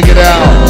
check it out.